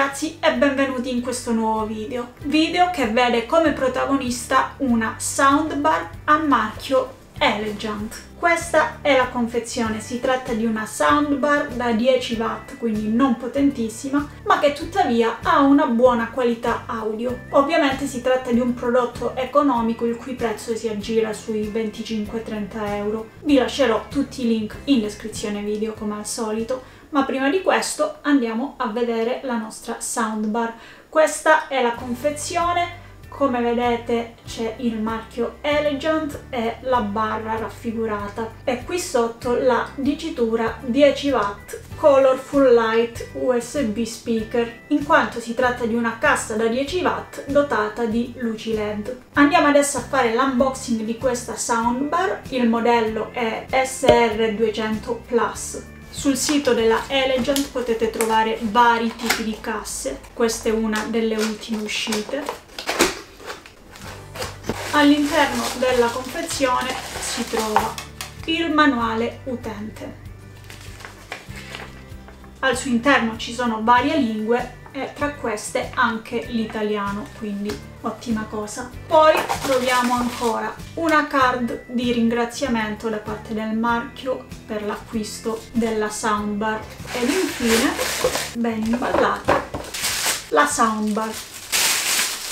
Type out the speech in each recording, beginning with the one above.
ragazzi e benvenuti in questo nuovo video. Video che vede come protagonista una soundbar a marchio Elegant. Questa è la confezione, si tratta di una soundbar da 10 watt, quindi non potentissima, ma che tuttavia ha una buona qualità audio. Ovviamente si tratta di un prodotto economico il cui prezzo si aggira sui 25-30 euro. Vi lascerò tutti i link in descrizione video come al solito, ma prima di questo andiamo a vedere la nostra soundbar. Questa è la confezione, come vedete c'è il marchio Elegant e la barra raffigurata e qui sotto la dicitura 10 watt Colorful Light USB Speaker, in quanto si tratta di una cassa da 10 watt dotata di luci LED. Andiamo adesso a fare l'unboxing di questa soundbar, il modello è SR200 Plus. Sul sito della Elegant potete trovare vari tipi di casse, questa è una delle ultime uscite. All'interno della confezione si trova il manuale utente. Al suo interno ci sono varie lingue e tra queste anche l'italiano, quindi ottima cosa. Poi troviamo ancora una card di ringraziamento da parte del marchio per l'acquisto della soundbar ed infine, ben imballata, la soundbar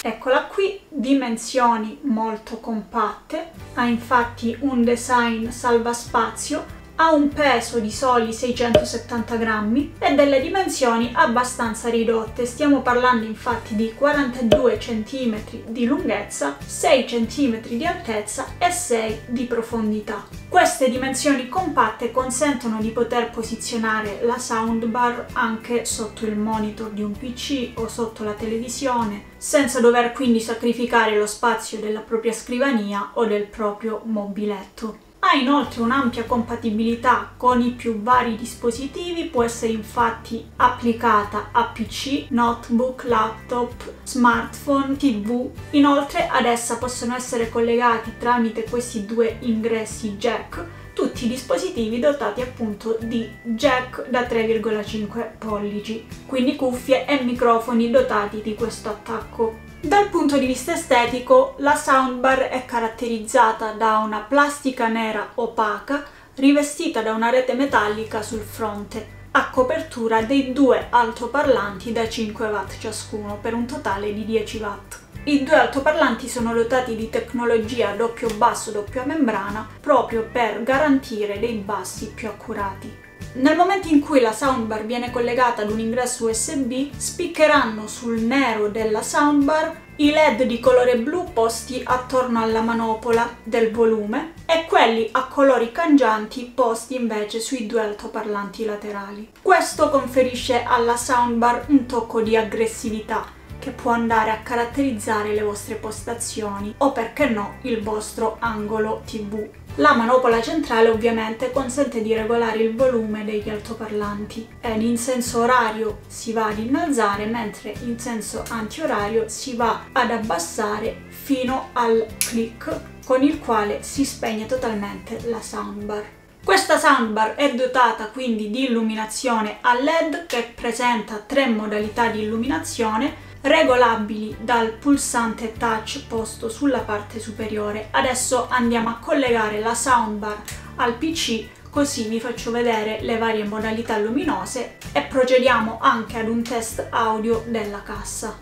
Eccola qui, dimensioni molto compatte, ha infatti un design salvaspazio ha un peso di soli 670 grammi e delle dimensioni abbastanza ridotte, stiamo parlando infatti di 42 cm di lunghezza, 6 cm di altezza e 6 di profondità. Queste dimensioni compatte consentono di poter posizionare la soundbar anche sotto il monitor di un PC o sotto la televisione, senza dover quindi sacrificare lo spazio della propria scrivania o del proprio mobiletto. Ha inoltre un'ampia compatibilità con i più vari dispositivi, può essere infatti applicata a PC, notebook, laptop, smartphone, tv. Inoltre ad essa possono essere collegati tramite questi due ingressi jack tutti i dispositivi dotati appunto di jack da 3,5 pollici, quindi cuffie e microfoni dotati di questo attacco dal punto di vista estetico, la soundbar è caratterizzata da una plastica nera opaca rivestita da una rete metallica sul fronte, a copertura dei due altoparlanti da 5 watt ciascuno, per un totale di 10 watt. I due altoparlanti sono dotati di tecnologia doppio basso doppia membrana proprio per garantire dei bassi più accurati. Nel momento in cui la soundbar viene collegata ad un ingresso USB, spiccheranno sul nero della soundbar i LED di colore blu posti attorno alla manopola del volume e quelli a colori cangianti posti invece sui due altoparlanti laterali. Questo conferisce alla soundbar un tocco di aggressività che può andare a caratterizzare le vostre postazioni o perché no il vostro angolo TV. La manopola centrale ovviamente consente di regolare il volume degli altoparlanti ed in senso orario si va ad innalzare mentre in senso antiorario si va ad abbassare fino al click con il quale si spegne totalmente la soundbar. Questa soundbar è dotata quindi di illuminazione a LED che presenta tre modalità di illuminazione regolabili dal pulsante touch posto sulla parte superiore. Adesso andiamo a collegare la soundbar al PC così vi faccio vedere le varie modalità luminose e procediamo anche ad un test audio della cassa.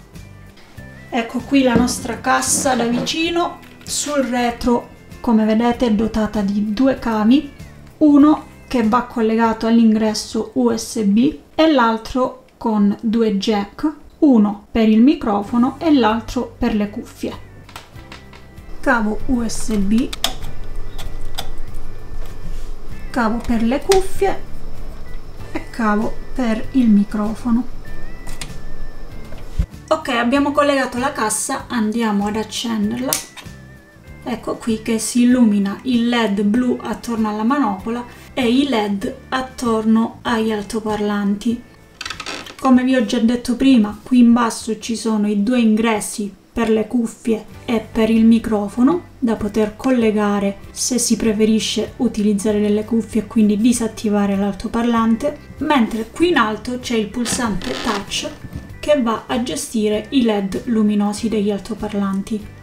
Ecco qui la nostra cassa da vicino, sul retro come vedete è dotata di due cavi, uno che va collegato all'ingresso USB e l'altro con due jack uno per il microfono e l'altro per le cuffie. Cavo USB, cavo per le cuffie e cavo per il microfono. Ok, abbiamo collegato la cassa, andiamo ad accenderla. Ecco qui che si illumina il LED blu attorno alla manopola e i LED attorno agli altoparlanti. Come vi ho già detto prima, qui in basso ci sono i due ingressi per le cuffie e per il microfono da poter collegare se si preferisce utilizzare delle cuffie e quindi disattivare l'altoparlante, mentre qui in alto c'è il pulsante touch che va a gestire i LED luminosi degli altoparlanti.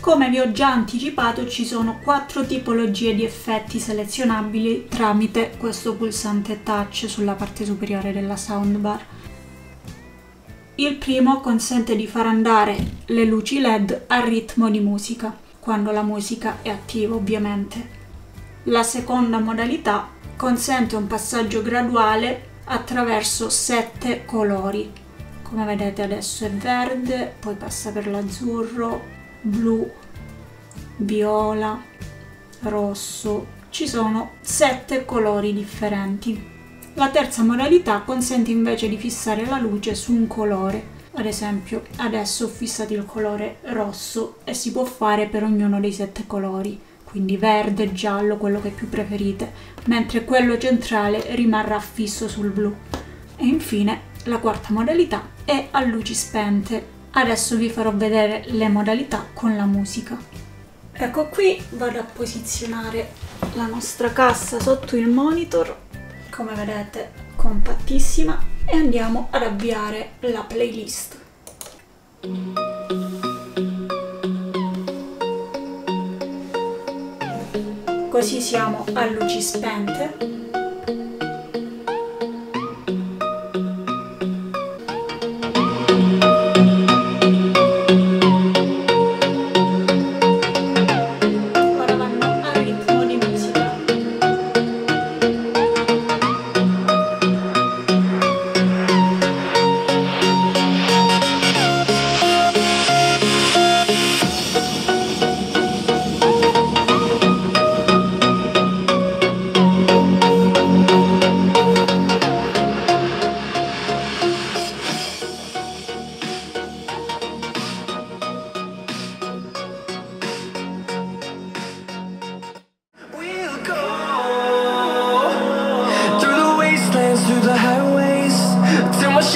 Come vi ho già anticipato ci sono quattro tipologie di effetti selezionabili tramite questo pulsante touch sulla parte superiore della soundbar. Il primo consente di far andare le luci LED al ritmo di musica, quando la musica è attiva ovviamente. La seconda modalità consente un passaggio graduale attraverso sette colori. Come vedete adesso è verde, poi passa per l'azzurro, blu, viola, rosso. Ci sono sette colori differenti. La terza modalità consente invece di fissare la luce su un colore. Ad esempio, adesso ho fissato il colore rosso e si può fare per ognuno dei sette colori, quindi verde, giallo, quello che più preferite, mentre quello centrale rimarrà fisso sul blu. E infine la quarta modalità è a luci spente, Adesso vi farò vedere le modalità con la musica. Ecco qui vado a posizionare la nostra cassa sotto il monitor, come vedete compattissima, e andiamo ad avviare la playlist. Così siamo a luci spente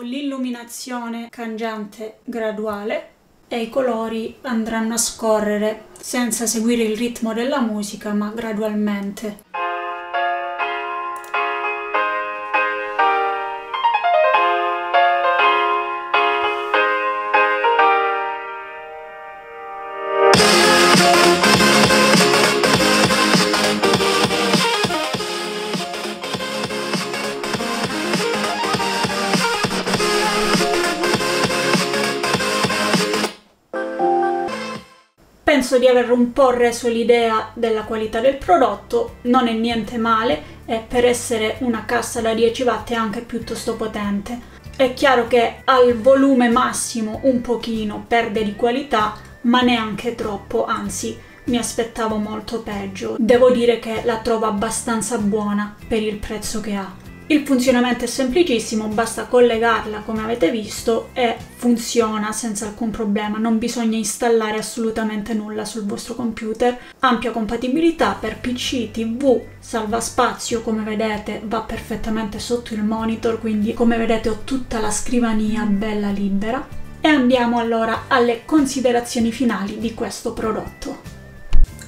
l'illuminazione cangiante graduale e i colori andranno a scorrere senza seguire il ritmo della musica ma gradualmente. Aver un po' reso l'idea della qualità del prodotto, non è niente male e per essere una cassa da 10 watt è anche piuttosto potente. È chiaro che al volume massimo un pochino perde di qualità, ma neanche troppo, anzi mi aspettavo molto peggio. Devo dire che la trovo abbastanza buona per il prezzo che ha. Il funzionamento è semplicissimo, basta collegarla come avete visto e funziona senza alcun problema, non bisogna installare assolutamente nulla sul vostro computer. Ampia compatibilità per PC, TV, salva spazio come vedete va perfettamente sotto il monitor, quindi come vedete ho tutta la scrivania bella libera. E andiamo allora alle considerazioni finali di questo prodotto.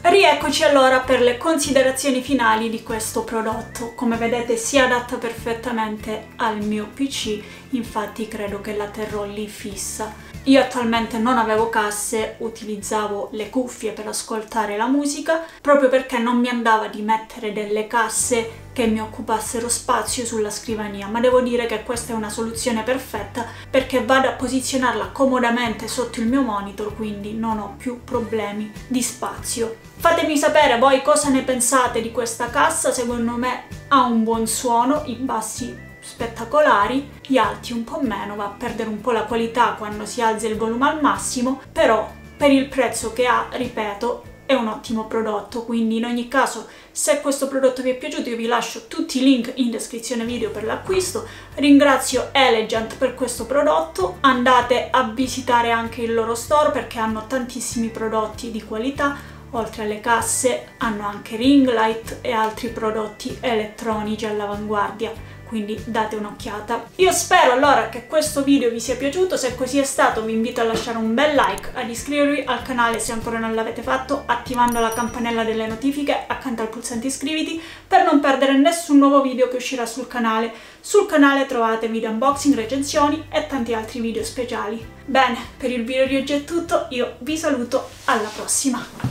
Rieccoci allora per le considerazioni finali di questo prodotto. Come vedete si adatta perfettamente al mio PC, infatti credo che la terrò lì fissa. Io attualmente non avevo casse, utilizzavo le cuffie per ascoltare la musica, proprio perché non mi andava di mettere delle casse che mi occupassero spazio sulla scrivania, ma devo dire che questa è una soluzione perfetta perché vado a posizionarla comodamente sotto il mio monitor, quindi non ho più problemi di spazio. Fatemi sapere voi cosa ne pensate di questa cassa, secondo me ha un buon suono, i bassi spettacolari, gli alti un po' meno, va a perdere un po' la qualità quando si alza il volume al massimo, però per il prezzo che ha, ripeto, è un ottimo prodotto, quindi in ogni caso se questo prodotto vi è piaciuto io vi lascio tutti i link in descrizione video per l'acquisto. Ringrazio Elegant per questo prodotto, andate a visitare anche il loro store perché hanno tantissimi prodotti di qualità, oltre alle casse hanno anche ring light e altri prodotti elettronici all'avanguardia quindi date un'occhiata. Io spero allora che questo video vi sia piaciuto, se così è stato vi invito a lasciare un bel like, ad iscrivervi al canale se ancora non l'avete fatto, attivando la campanella delle notifiche accanto al pulsante iscriviti per non perdere nessun nuovo video che uscirà sul canale. Sul canale trovate video unboxing, recensioni e tanti altri video speciali. Bene, per il video di oggi è tutto, io vi saluto, alla prossima!